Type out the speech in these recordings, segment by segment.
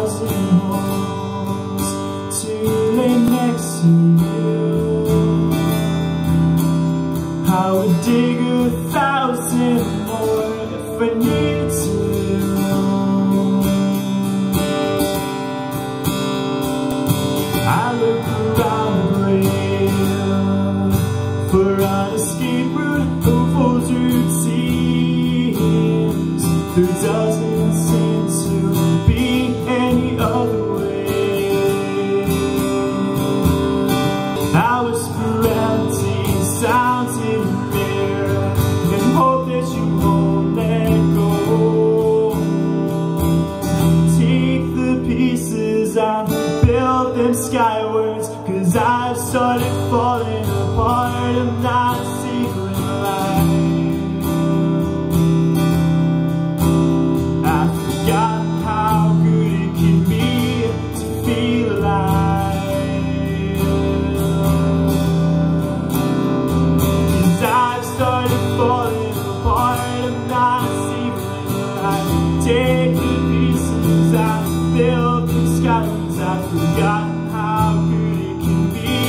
thousand to lay next to you. I would dig a thousand more if I needed to. I build them skywards Cause I've started falling apart. I've forgotten how good it can be to feel I've started falling apart. Secret Take the pieces and build the skywards I've forgotten how good it can be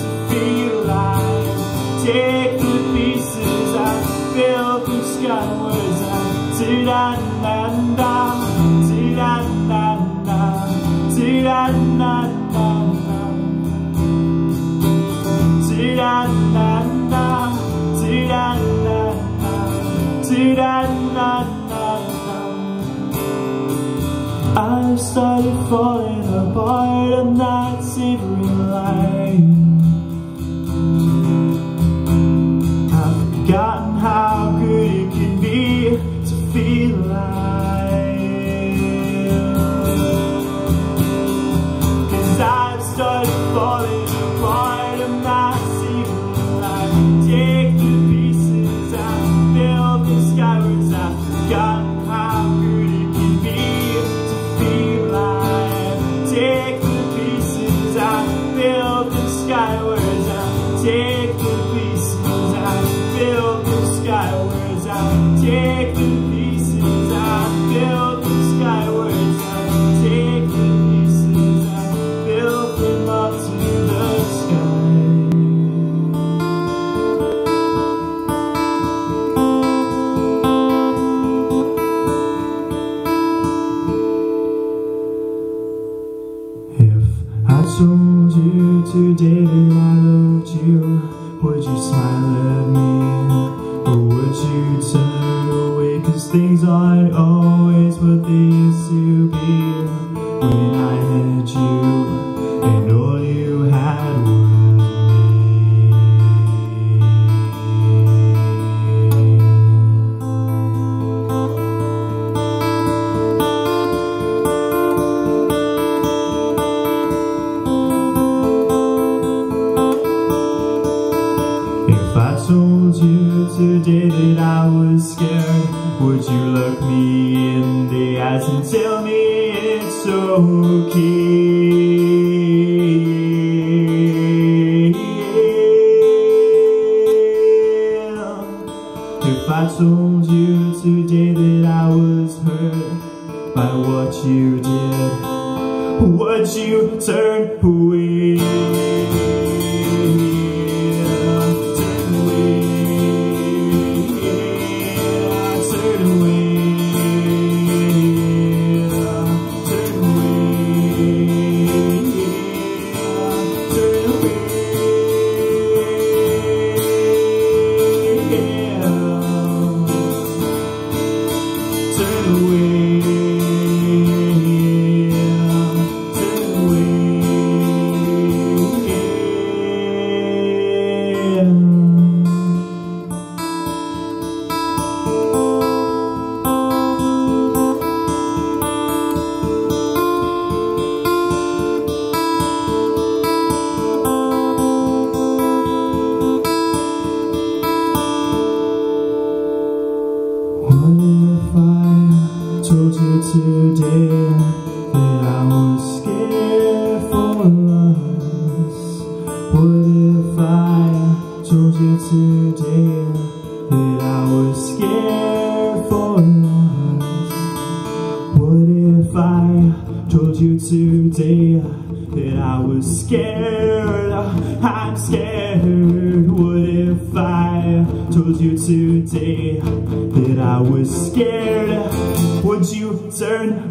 to feel alive. Take the pieces and build the skywards and da-da-da-da da-da-da-da da-da-da-da-da I've started falling apart, I'm not savoring life. I've forgotten If I told you today that I was hurt by what you did, would you turn away? I'm scared. What if I told you today That I was scared? Would you turn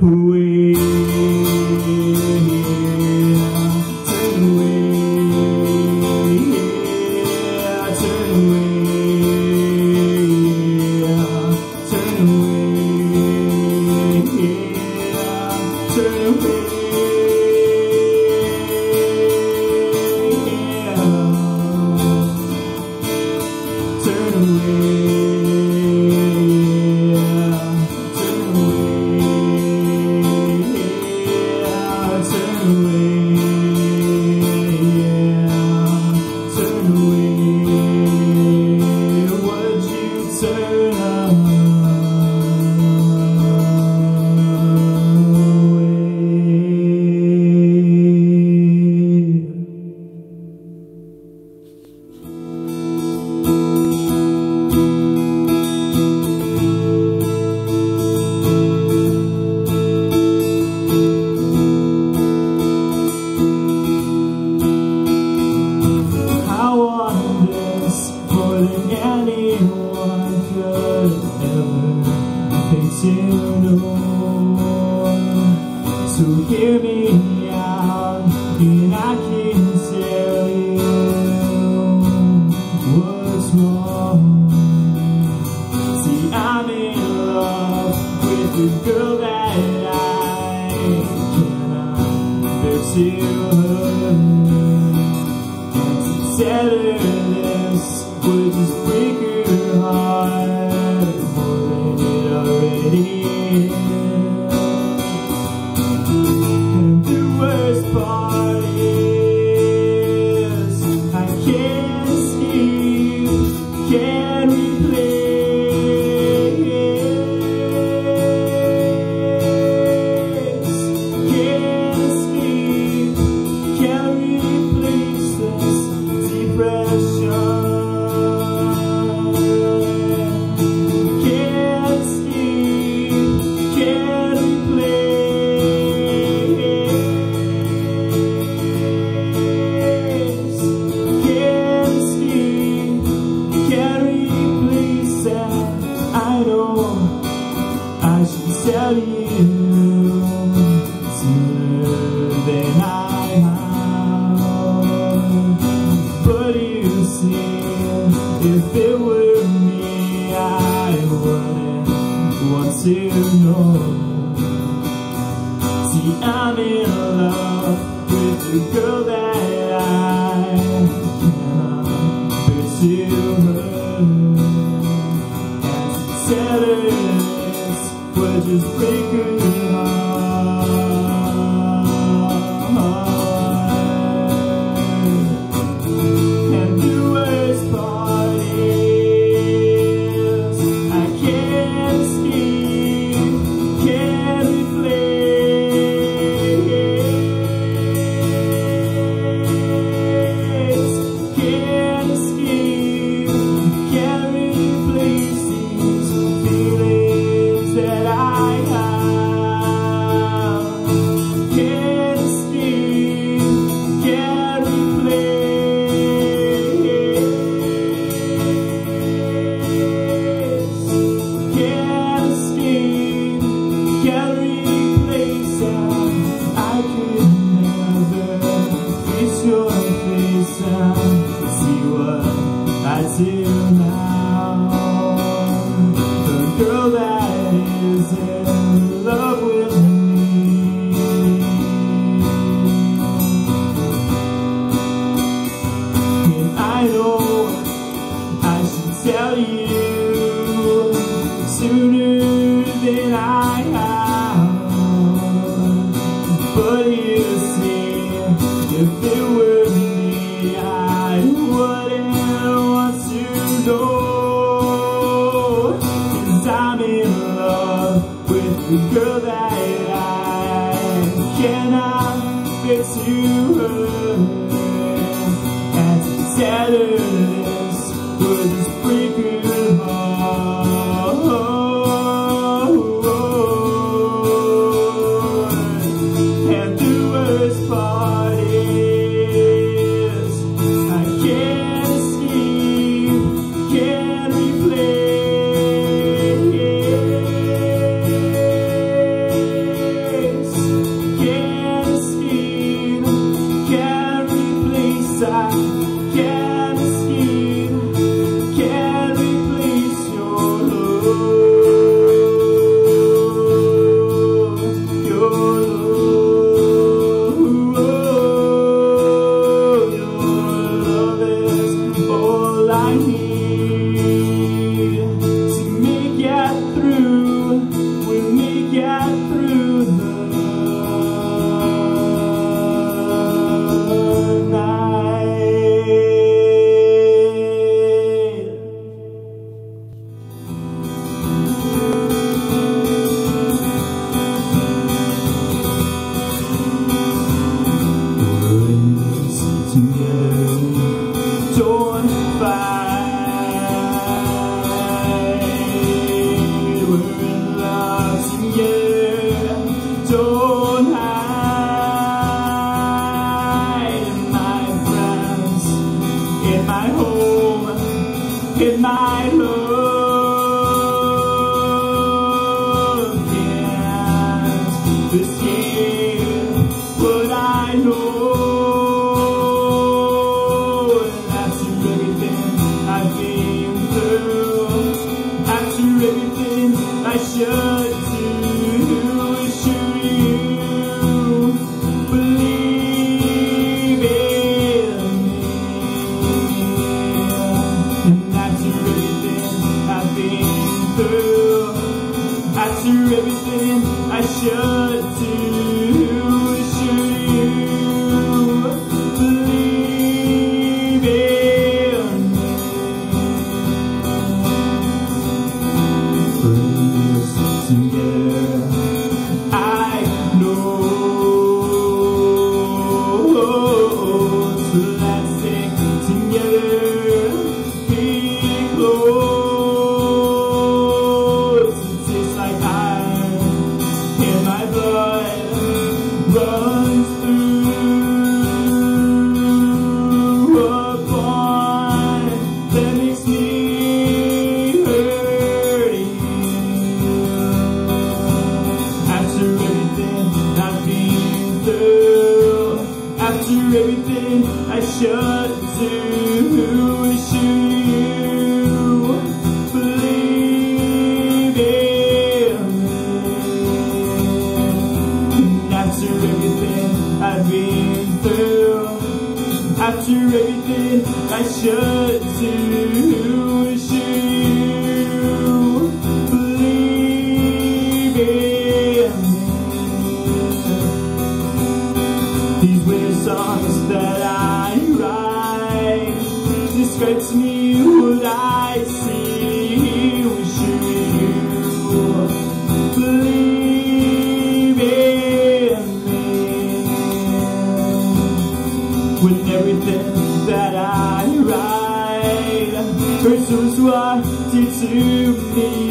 hear me out, can I can't. to know See, I'm in love with the girl that you sooner than I have. But you see, if it were me, I wouldn't want to know. Cause I'm in love with the girl that I cannot miss you. Her. And together. I can't in everything I should me,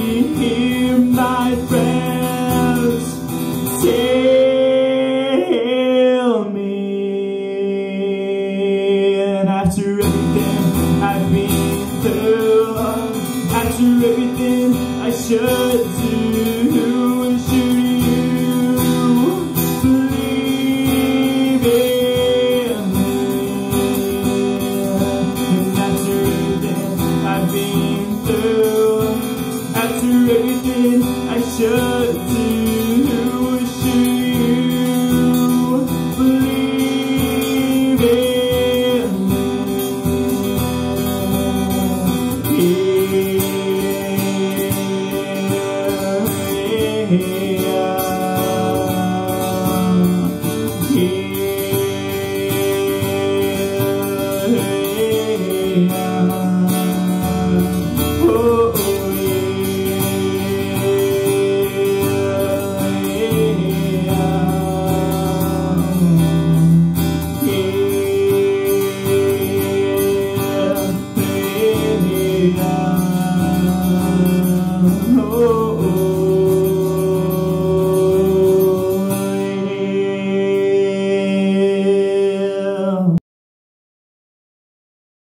Dieu.